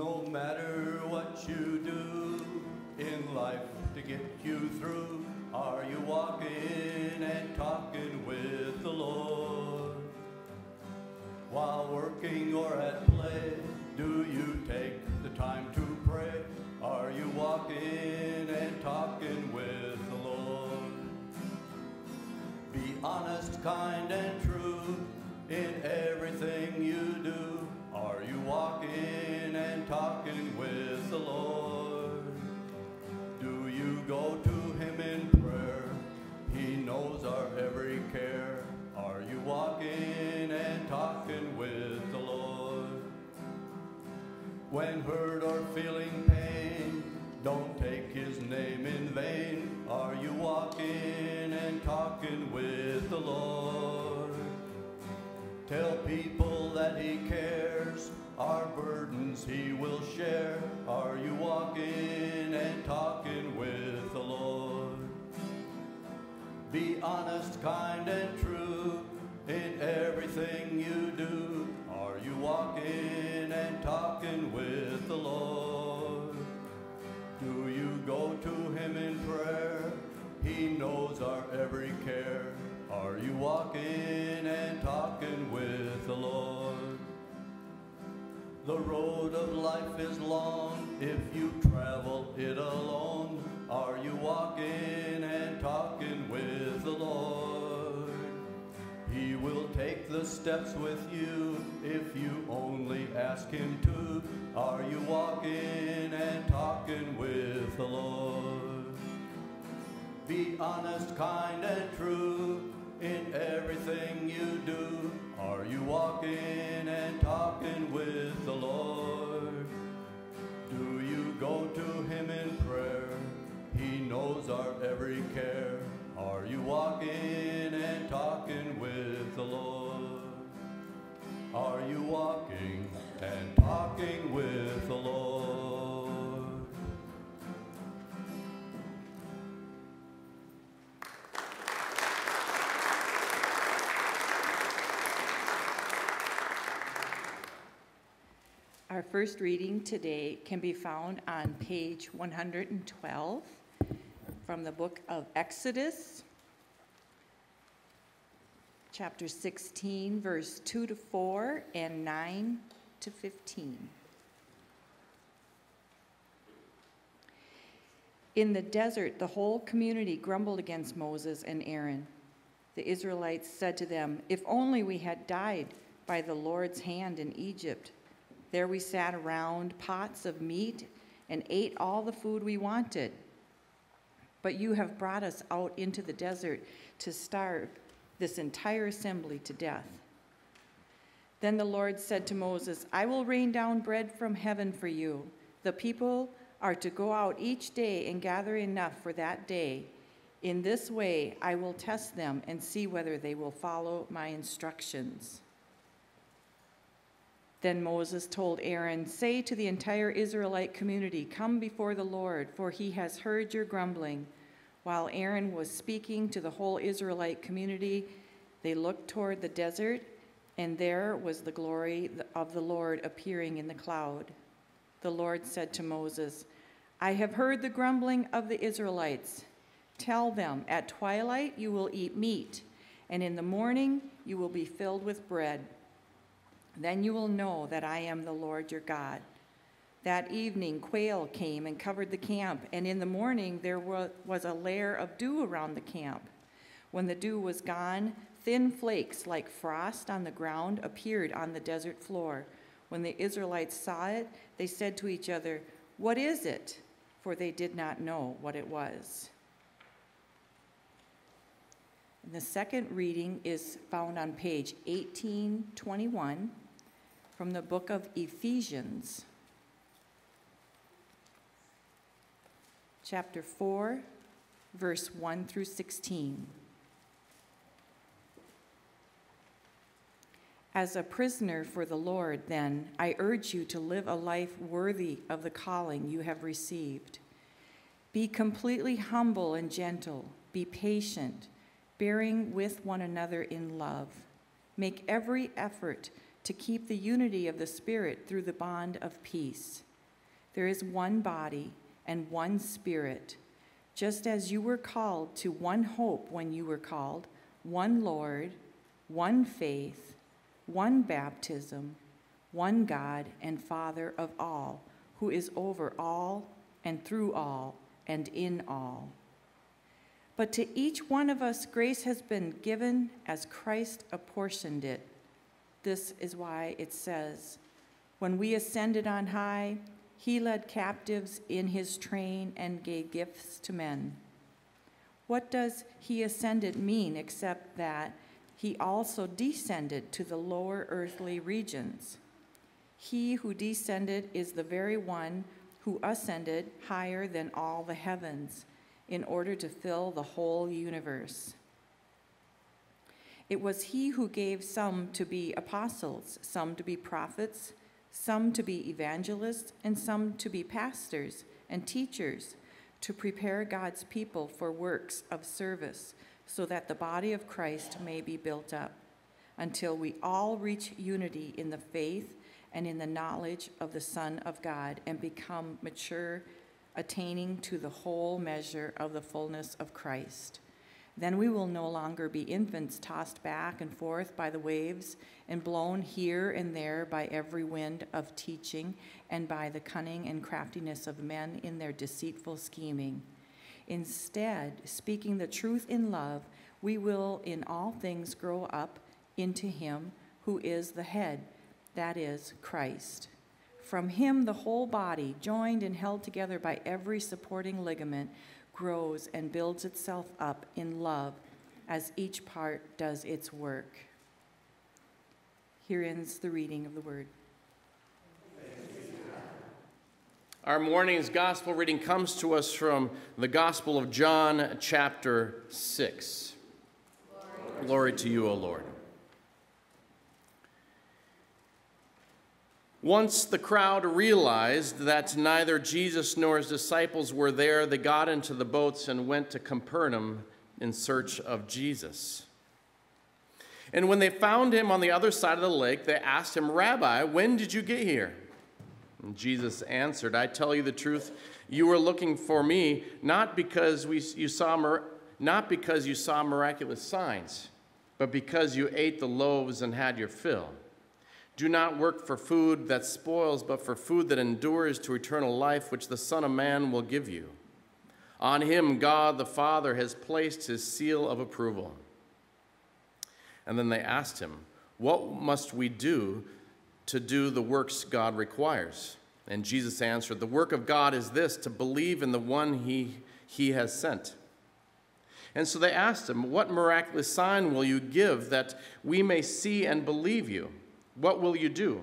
No matter what you do in life to get you through, are you walking and talking with the Lord? While working or at play, do you take the time to pray? Are you walking and talking with the Lord? Be honest, kind, and He will share. Are you walking and talking with the Lord? Be honest, kind, and true in everything you do. Are you walking and talking with the Lord? Do you go to Him in prayer? He knows our every care. Are you walking and talking with the Lord? The road of life is long if you travel it alone. Are you walking and talking with the Lord? He will take the steps with you if you only ask Him to. Are you walking and talking with the Lord? Be honest, kind, and true in everything you do. Are you walking and talking with the Lord? Do you go to Him in prayer? He knows our every care. Are you walking and talking with the Lord? Are you walking and talking with the Lord? Our first reading today can be found on page 112 from the book of Exodus, chapter 16, verse 2 to 4 and 9 to 15. In the desert, the whole community grumbled against Moses and Aaron. The Israelites said to them, If only we had died by the Lord's hand in Egypt. There we sat around pots of meat and ate all the food we wanted. But you have brought us out into the desert to starve this entire assembly to death. Then the Lord said to Moses, I will rain down bread from heaven for you. The people are to go out each day and gather enough for that day. In this way, I will test them and see whether they will follow my instructions. Then Moses told Aaron, Say to the entire Israelite community, Come before the Lord, for he has heard your grumbling. While Aaron was speaking to the whole Israelite community, they looked toward the desert, and there was the glory of the Lord appearing in the cloud. The Lord said to Moses, I have heard the grumbling of the Israelites. Tell them, At twilight you will eat meat, and in the morning you will be filled with bread. Then you will know that I am the Lord your God. That evening, quail came and covered the camp, and in the morning there was a layer of dew around the camp. When the dew was gone, thin flakes like frost on the ground appeared on the desert floor. When the Israelites saw it, they said to each other, What is it? For they did not know what it was. And the second reading is found on page 1821 from the book of Ephesians, chapter 4, verse 1 through 16. As a prisoner for the Lord, then, I urge you to live a life worthy of the calling you have received. Be completely humble and gentle, be patient bearing with one another in love. Make every effort to keep the unity of the Spirit through the bond of peace. There is one body and one Spirit, just as you were called to one hope when you were called, one Lord, one faith, one baptism, one God and Father of all, who is over all and through all and in all. But to each one of us, grace has been given as Christ apportioned it. This is why it says, When we ascended on high, he led captives in his train and gave gifts to men. What does he ascended mean except that he also descended to the lower earthly regions? He who descended is the very one who ascended higher than all the heavens in order to fill the whole universe. It was he who gave some to be apostles, some to be prophets, some to be evangelists, and some to be pastors and teachers to prepare God's people for works of service so that the body of Christ may be built up until we all reach unity in the faith and in the knowledge of the Son of God and become mature attaining to the whole measure of the fullness of Christ. Then we will no longer be infants tossed back and forth by the waves and blown here and there by every wind of teaching and by the cunning and craftiness of men in their deceitful scheming. Instead, speaking the truth in love, we will in all things grow up into Him who is the head, that is, Christ. From him, the whole body, joined and held together by every supporting ligament, grows and builds itself up in love as each part does its work. Here ends the reading of the word. Our morning's gospel reading comes to us from the Gospel of John, chapter 6. Glory, Glory to you, O Lord. Once the crowd realized that neither Jesus nor his disciples were there, they got into the boats and went to Capernaum in search of Jesus. And when they found him on the other side of the lake, they asked him, Rabbi, when did you get here? And Jesus answered, I tell you the truth, you were looking for me not because we, you saw not because you saw miraculous signs, but because you ate the loaves and had your fill. Do not work for food that spoils, but for food that endures to eternal life, which the Son of Man will give you. On him, God the Father has placed his seal of approval. And then they asked him, What must we do to do the works God requires? And Jesus answered, The work of God is this to believe in the one he, he has sent. And so they asked him, What miraculous sign will you give that we may see and believe you? What will you do?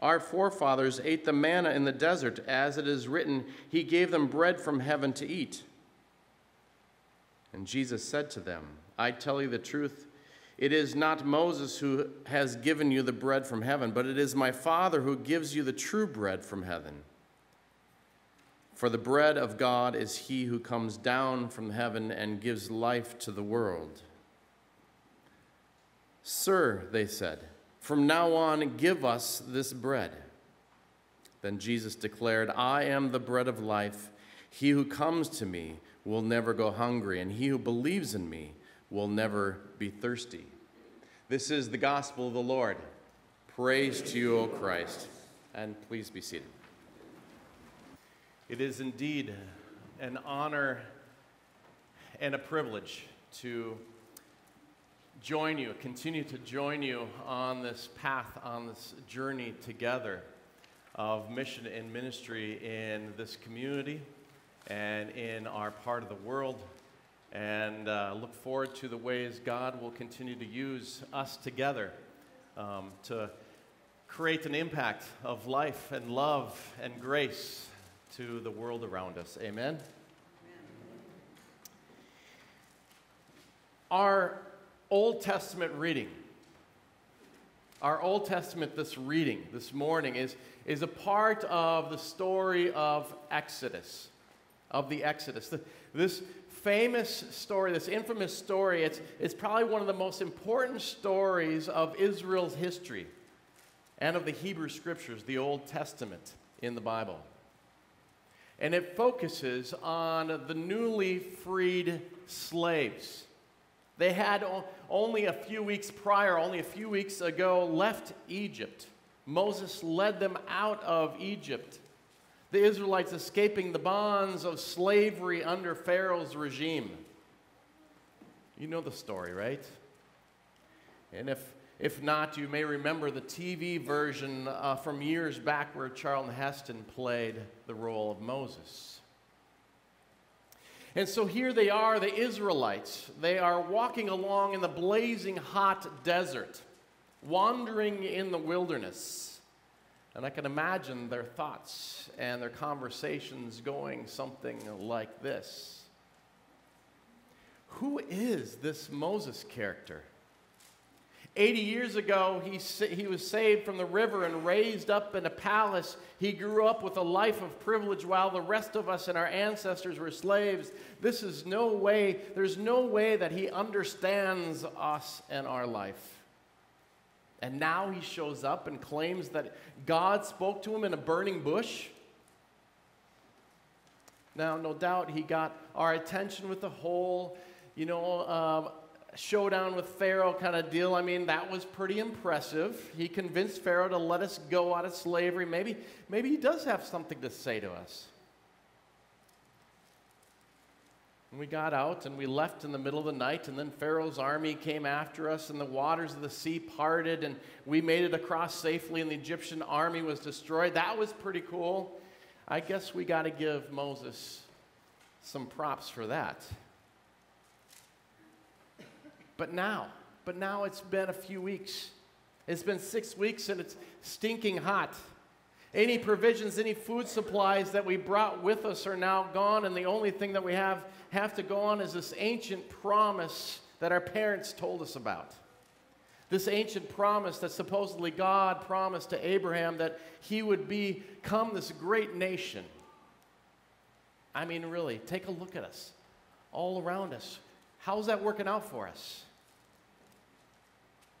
Our forefathers ate the manna in the desert, as it is written, He gave them bread from heaven to eat. And Jesus said to them, I tell you the truth, it is not Moses who has given you the bread from heaven, but it is my Father who gives you the true bread from heaven. For the bread of God is he who comes down from heaven and gives life to the world. Sir, they said, from now on, give us this bread. Then Jesus declared, I am the bread of life. He who comes to me will never go hungry, and he who believes in me will never be thirsty. This is the gospel of the Lord. Praise to you, O Christ. And please be seated. It is indeed an honor and a privilege to join you, continue to join you on this path, on this journey together of mission and ministry in this community and in our part of the world. And uh, look forward to the ways God will continue to use us together um, to create an impact of life and love and grace to the world around us. Amen. Amen. Our Old Testament reading. Our Old Testament, this reading this morning, is, is a part of the story of Exodus, of the Exodus. The, this famous story, this infamous story, it's, it's probably one of the most important stories of Israel's history and of the Hebrew scriptures, the Old Testament in the Bible. and it focuses on the newly freed slaves. They had only a few weeks prior, only a few weeks ago, left Egypt. Moses led them out of Egypt. The Israelites escaping the bonds of slavery under Pharaoh's regime. You know the story, right? And if, if not, you may remember the TV version uh, from years back where Charlton Heston played the role of Moses. And so here they are, the Israelites. They are walking along in the blazing hot desert, wandering in the wilderness. And I can imagine their thoughts and their conversations going something like this Who is this Moses character? 80 years ago, he, he was saved from the river and raised up in a palace. He grew up with a life of privilege while the rest of us and our ancestors were slaves. This is no way, there's no way that he understands us and our life. And now he shows up and claims that God spoke to him in a burning bush. Now, no doubt he got our attention with the whole, you know, um, showdown with Pharaoh kind of deal. I mean, that was pretty impressive. He convinced Pharaoh to let us go out of slavery. Maybe, maybe he does have something to say to us. And we got out and we left in the middle of the night, and then Pharaoh's army came after us, and the waters of the sea parted, and we made it across safely, and the Egyptian army was destroyed. That was pretty cool. I guess we got to give Moses some props for that. But now, but now it's been a few weeks. It's been six weeks and it's stinking hot. Any provisions, any food supplies that we brought with us are now gone, and the only thing that we have have to go on is this ancient promise that our parents told us about. This ancient promise that supposedly God promised to Abraham that he would become this great nation. I mean, really, take a look at us, all around us. How's that working out for us?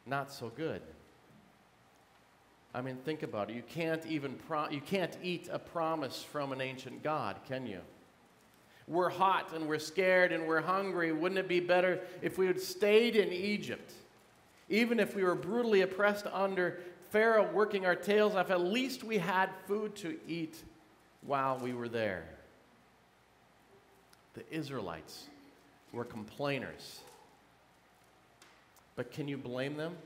Not so good. I mean, think about it. You can't even you can't eat a promise from an ancient God, can you? We're hot and we're scared and we're hungry. Wouldn't it be better if we had stayed in Egypt? Even if we were brutally oppressed under Pharaoh working our tails off, at least we had food to eat while we were there. The Israelites were complainers. But can you blame them?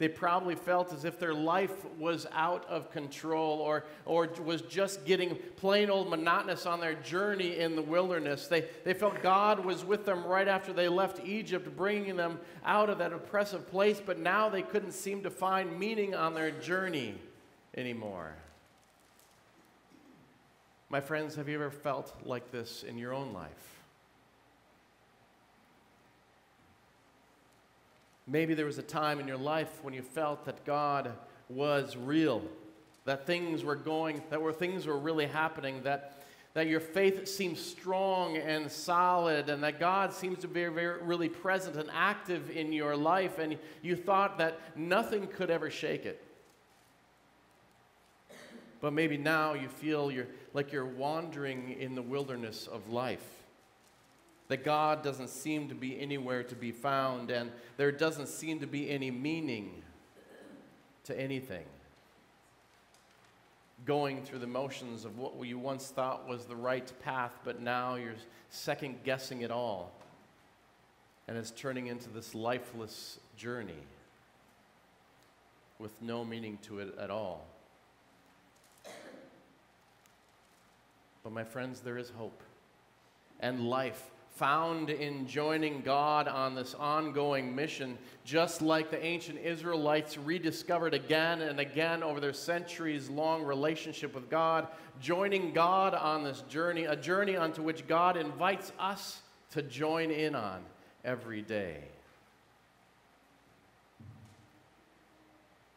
They probably felt as if their life was out of control or, or was just getting plain old monotonous on their journey in the wilderness. They, they felt God was with them right after they left Egypt, bringing them out of that oppressive place, but now they couldn't seem to find meaning on their journey anymore. My friends, have you ever felt like this in your own life? Maybe there was a time in your life when you felt that God was real, that things were going, that were things were really happening, that that your faith seems strong and solid, and that God seems to be very, really present and active in your life, and you thought that nothing could ever shake it. But maybe now you feel you're, like you're wandering in the wilderness of life that God doesn't seem to be anywhere to be found, and there doesn't seem to be any meaning to anything. Going through the motions of what you once thought was the right path, but now you're second guessing it all, and it's turning into this lifeless journey with no meaning to it at all. But, my friends, there is hope and life found in joining God on this ongoing mission, just like the ancient Israelites rediscovered again and again over their centuries long relationship with God, joining God on this journey, a journey unto which God invites us to join in on every day.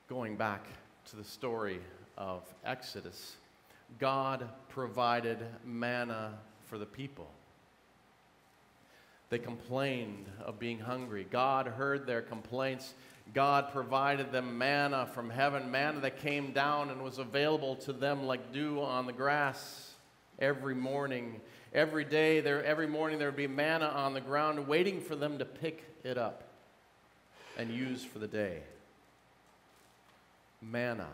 Going back to the story of Exodus, God provided manna for the people. They complained of being hungry. God heard their complaints. God provided them manna from heaven, manna that came down and was available to them like dew on the grass. Every morning, every day, there, every morning there would be manna on the ground waiting for them to pick it up and use for the day. Manna.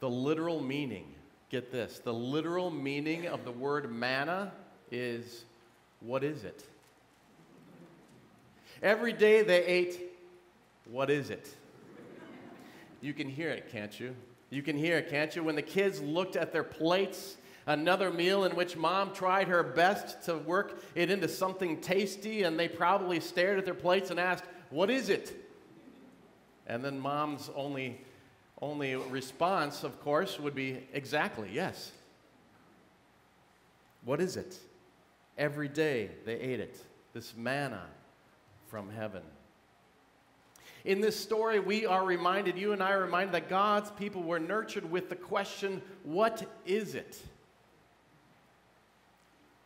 The literal meaning, get this, the literal meaning of the word manna is what is it? Every day they ate, what is it? You can hear it, can't you? You can hear it, can't you? When the kids looked at their plates, another meal in which mom tried her best to work it into something tasty, and they probably stared at their plates and asked, What is it? And then mom's only, only response, of course, would be, Exactly, yes. What is it? Every day they ate it, this manna from heaven. In this story, we are reminded, you and I are reminded, that God's people were nurtured with the question, What is it?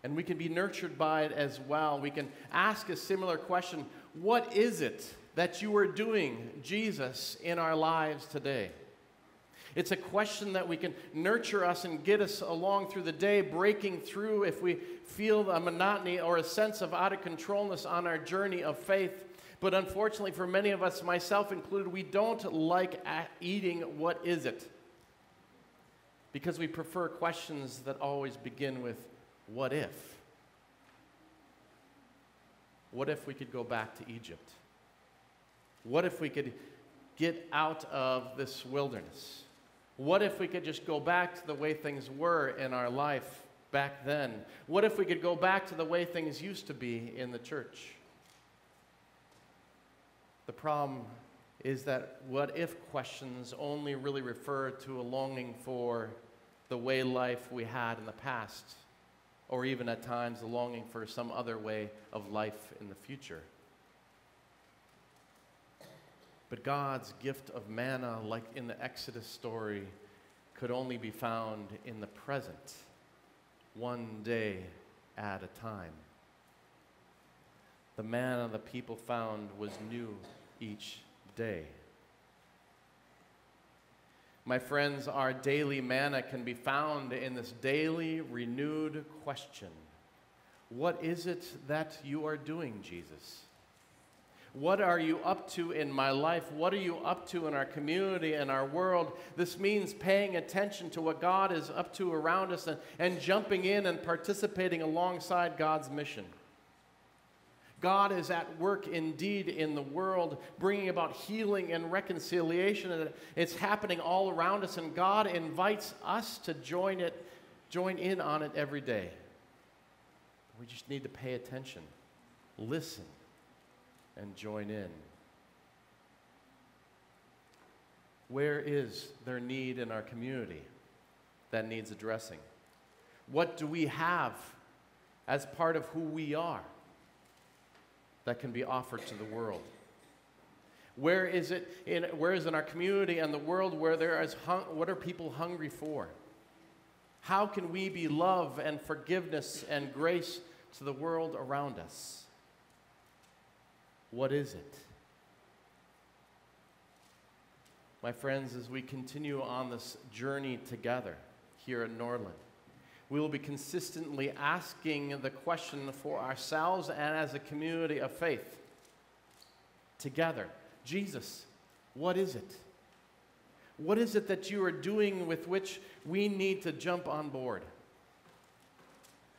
And we can be nurtured by it as well. We can ask a similar question What is it that you are doing, Jesus, in our lives today? It's a question that we can nurture us and get us along through the day, breaking through if we feel a monotony or a sense of out of controlness on our journey of faith. But unfortunately, for many of us, myself included, we don't like eating what is it? Because we prefer questions that always begin with what if? What if we could go back to Egypt? What if we could get out of this wilderness? What if we could just go back to the way things were in our life back then? What if we could go back to the way things used to be in the church? The problem is that what if questions only really refer to a longing for the way life we had in the past, or even at times a longing for some other way of life in the future. But God's gift of manna, like in the Exodus story, could only be found in the present, one day at a time. The manna the people found was new each day. My friends, our daily manna can be found in this daily renewed question What is it that you are doing, Jesus? What are you up to in my life? What are you up to in our community and our world? This means paying attention to what God is up to around us and, and jumping in and participating alongside God's mission. God is at work indeed in the world, bringing about healing and reconciliation, and it's happening all around us, and God invites us to join it, join in on it every day. We just need to pay attention, listen, and join in. Where is there need in our community that needs addressing? What do we have as part of who we are that can be offered to the world? Where is it in, where is in our community and the world where there is hung, what are people hungry for? How can we be love and forgiveness and grace to the world around us? What is it? My friends, as we continue on this journey together here at Nordland, we will be consistently asking the question for ourselves and as a community of faith together Jesus, what is it? What is it that you are doing with which we need to jump on board?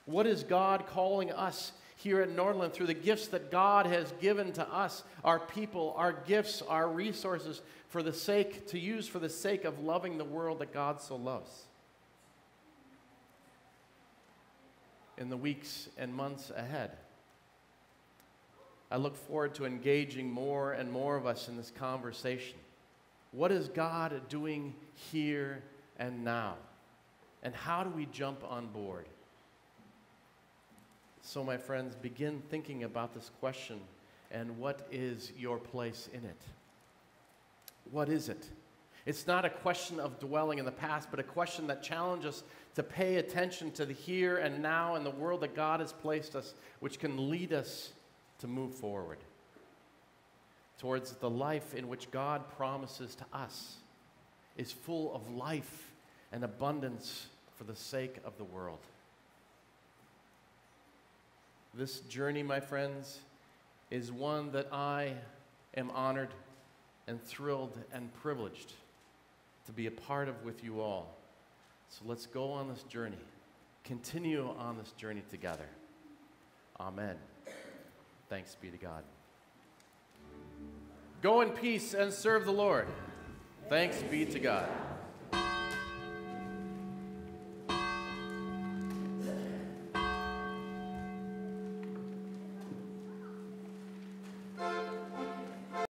What is God calling us here at Nordland through the gifts that God has given to us, our people, our gifts, our resources, for the sake, to use for the sake of loving the world that God so loves. In the weeks and months ahead, I look forward to engaging more and more of us in this conversation. What is God doing here and now? And how do we jump on board? So, my friends, begin thinking about this question and what is your place in it? What is it? It's not a question of dwelling in the past, but a question that challenges us to pay attention to the here and now and the world that God has placed us, which can lead us to move forward towards the life in which God promises to us is full of life and abundance for the sake of the world. This journey, my friends, is one that I am honored and thrilled and privileged to be a part of with you all. So let's go on this journey, continue on this journey together. Amen. Thanks be to God. Go in peace and serve the Lord. Thanks be to God.